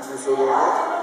Thank you so much.